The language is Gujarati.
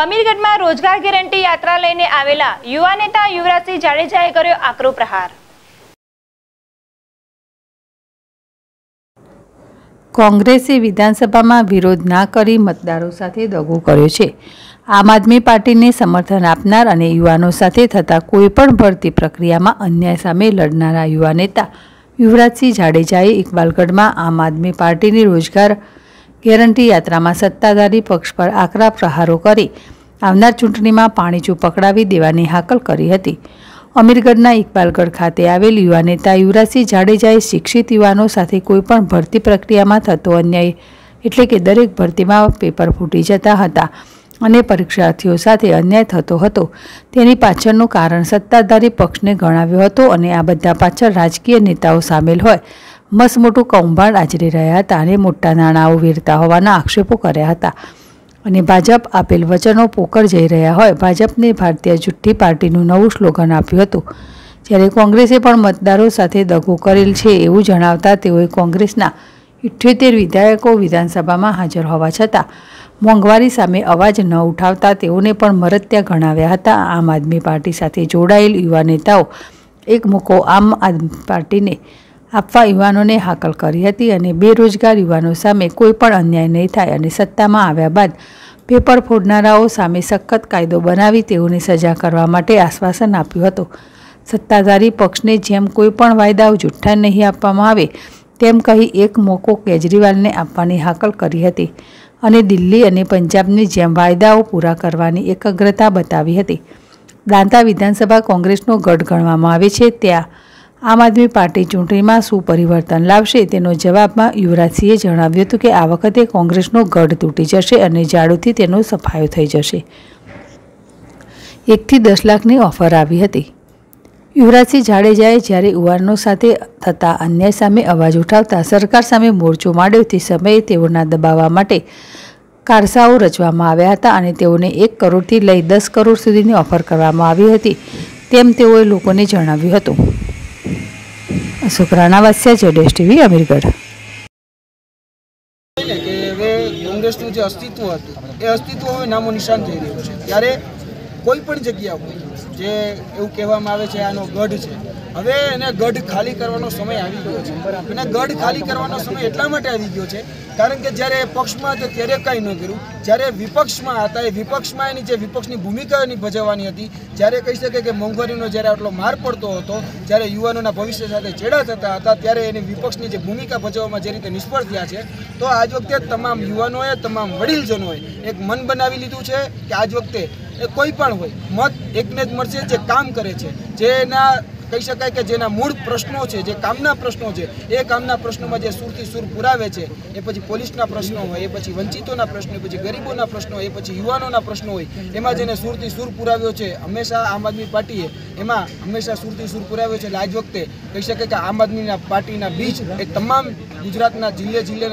અમીરગઢમાં રોજગાર ગેરંટી યાત્રા લઈને આવેલા યુવા નેતા યુવરાજસિંહ જાડેજાએ કર્યો આકરો પ્રહાર. કોંગ્રેસે વિધાનસભામાં વિરોધ ના કરી મતદારો સાથે દગો કર્યો છે. આમ આદમી પાર્ટીને સમર્થન આપનાર અને યુવાનો સાથે થતા કોઈપણ ભરતી પ્રક્રિયામાં અન્યાય સામે લડનારા યુવા નેતા યુવરાજસિંહ જાડેજાએ ઇકબાલગઢમાં આમ આદમી પાર્ટીની રોજગાર ગેરંટી યાત્રામાં સત્તાધારી પક્ષ પર આકરા પ્રહારો કરી આવનાર ચૂંટણીમાં પાણીચું પકડાવી દેવાની હાકલ કરી હતી. અમીરગઢના ઇકબાલગઢ ખાતે આવેલ યુવા નેતા યુવરાજસિંહ જાડેજાએ શિક્ષિત યુવાનો સાથે કોઈપણ ભરતી પ્રક્રિયામાં થતો અન્યાય એટલે કે દરેક ભરતીમાં પેપર ફૂટી જતા હતા અને પરીક્ષાર્થીઓ સાથે અન્યાય થતો હતો. તેની પાછળનું કારણ સત્તાધારી પક્ષને ગણાવ્યો હતો અને આ બધા પાછળ રાજકીય નેતાઓ સામેલ હોય મસમોટું કૌભાંડ આચરી રહ્યા હતા અને મોટા નાણાંઓ ઉવેરતા હોવાના આક્ષેપો કર્યા હતા. અને ભાજપ આપેલ વચનો પોકર જઈ રહ્યા હોય, ભાજપને ભારતીય જુઠ્ઠી પાર્ટીનું નવું સ્લોગન આપ્યું હતું. જ્યારે કોંગ્રેસે પણ મતદારો સાથે દગો કરેલ છે એવું જણાવતા તેઓએ કોંગ્રેસના ઇઠ્યોતેર વિધાયકો વિધાનસભામાં હાજર હોવા છતાં મોંઘવારી સામે અવાજ ન ઉઠાવતા તેઓને પણ મરત્યા ગણાવ્યા હતા. આમ આદમી પાર્ટી સાથે જોડાયેલ યુવા નેતાઓ એક મૂકો આમ આદમી પાર્ટીને આપવા યુવાનોને હાકલ કરી હતી અને બેરોજગાર યુવાનો સામે કોઈ પણ અન્યાય નહીં થાય અને સત્તામાં આવ્યા બાદ પેપર ફોડનારાઓ સામે સખત કાયદો બનાવી તેઓને સજા કરવા માટે આશ્વાસન આપ્યું હતું. સત્તાધારી પક્ષને જેમ કોઈપણ વાયદાઓ જુઠ્ઠા નહીં આપવામાં આવે, તેમ કહી એક મોકો કેજરીવાલને આપવાની હાકલ કરી હતી અને દિલ્હી અને પંજાબની જેમ વાયદાઓ પૂરા કરવાની એકાગ્રતા બતાવી હતી. દાંતા વિધાનસભા કોંગ્રેસનો ગઢ ગણવામાં આવે છે, ત્યાં આમ આદમી પાર્ટી ચૂંટણીમાં શું પરિવર્તન લાવશે તેનો જવાબમાં યુવરાજસિંહે જણાવ્યું હતું કે આ વખતે કોંગ્રેસનો ગઢ તૂટી જશે અને ઝાડુથી તેનો સફાયો થઈ જશે. એકથી દસ લાખની ઓફર આવી હતી. યુવરાજસિંહ જાડેજાએ જ્યારે યુવાનો સાથે થતા અન્યાય સામે અવાજ ઉઠાવતા સરકાર સામે મોરચો માંડ્યો તે સમયે તેઓના દબાવવા માટે કારસાઓ રચવામાં આવ્યા હતા અને તેઓને એક કરોડથી લઈ દસ કરોડ સુધીની ઓફર કરવામાં આવી હતી તેમ તેઓએ લોકોને જણાવ્યું હતું. અશોક છે જેડેશ ટીવી, અમીરગઢ. કોંગ્રેસનું જે અસ્તિત્વ હતું, એ અસ્તિત્વ હવે નામો નિશાન થઈ રહ્યું છે. ત્યારે કોઈ પણ જગ્યા હોય જે એવું કહેવામાં આવે છે, આનો ગઢ છે, હવે એને ગઢ ખાલી કરવાનો સમય આવી ગયો છે. અને ગઢ ખાલી કરવાનો સમય એટલા માટે આવી ગયો છે કારણ કે જ્યારે એ પક્ષમાં હતા ત્યારે કાંઈ ન કર્યું. જ્યારે વિપક્ષમાં હતા, એ વિપક્ષમાં એની જે વિપક્ષની ભૂમિકા એની ભજવવાની હતી, જ્યારે કહી શકે કે મોંઘવારીનો જ્યારે આટલો માર પડતો હતો, જ્યારે યુવાનોના ભવિષ્ય સાથે ચેડા થતા હતા, ત્યારે એની વિપક્ષની જે ભૂમિકા ભજવવામાં જે રીતે નિષ્ફળ થયા છે, તો આજ વખતે તમામ યુવાનોએ, તમામ વડીલજનોએ એક મન બનાવી લીધું છે કે આજ વખતે એ કોઈ પણ હોય, મત એકને જ મળશે, જે કામ કરે છે, જેના કહી શકાય કે જેના મૂળ પ્રશ્નો છે, જે કામના પ્રશ્નો છે, એ કામના પ્રશ્નોમાં જે સુરથી સુર પુરાવે છે, એ પછી પોલીસના પ્રશ્નો હોય, એ પછી વંચિતોના પ્રશ્નો પછી ગરીબોના પ્રશ્નો એ પછી યુવાનોના પ્રશ્નો હોય, એમાં જેને સુરથી સુર પુરાવ્યો છે, હંમેશા આમ આદમી પાર્ટીએ, એમાં હંમેશા સુરથી સુર પુરાવ્યો છે. એટલે આજ વખતે કહી શકાય કે આમ આદમીના પાર્ટીના બીજ એ તમામ ગુજરાતના જિલ્લે જિલ્લે